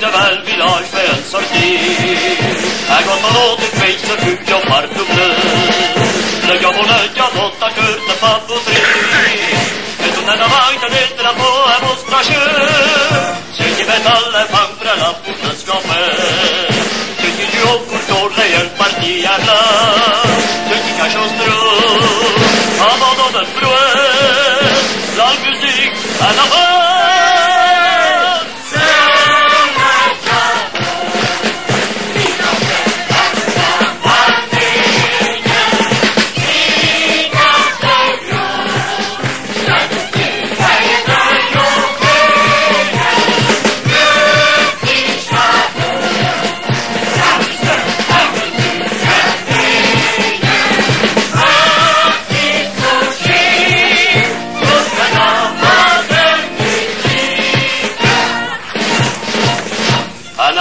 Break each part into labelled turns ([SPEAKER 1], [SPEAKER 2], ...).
[SPEAKER 1] de bel village fait une sortie. À quand on autre pays se fut qui en part double. Le gabon le gabon ta que de pas poutri. Et tout un avant il tenait de la peau à vos cracheux. C'est qui met à la femme pour la pour le scamper. C'est qui du haut pour tourner un parti à la. C'est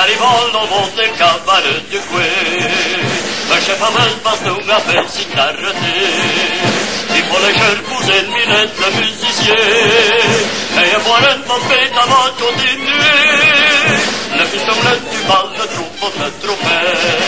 [SPEAKER 1] Maribol någon en kabarut du sker För kämpa mötmas tunga fäll sin narrativ Vi håller körpos en min rätta musicier Kan jag bara en man veta vad jag till nu de nöttrofär